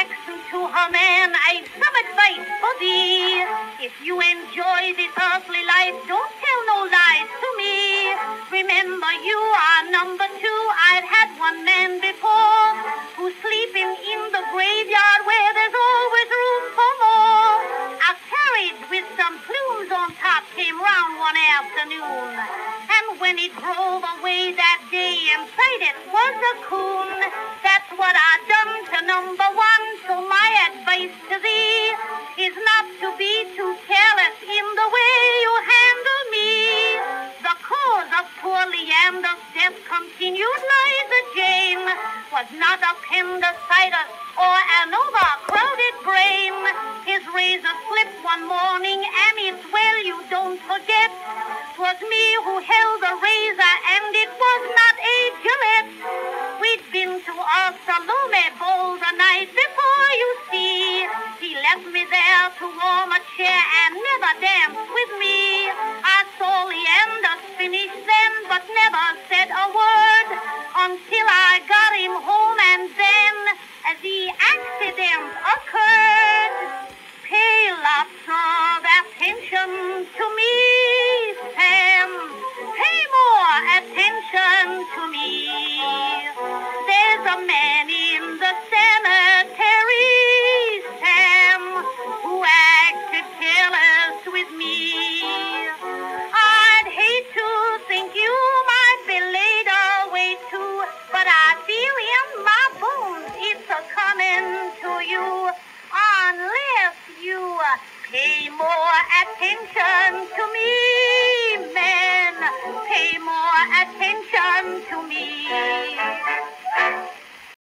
To her man, I've some advice for thee. If you enjoy this earthly life, don't tell no lies to me. Remember, you are number two. I've had one man before who's sleeping in the graveyard where there's always room for more. A carriage with some plumes on top came round one afternoon. And when it drove away that day, inside it was a coon. That's what I done to number one. Leander's death continued Liza Jane was not appendicitis or an overcrowded brain. His razor slipped one morning, and it's well you don't forget. 'Twas me who held the razor, and it was not a Gillette. We'd been to our Salome Bowl the night before, you see. He left me there to warm never said a word until I got him home, and then the accident occurred. Pay lots of attention to me, Sam. Pay more attention to me. There's a man attention to me, men. Pay more attention to me.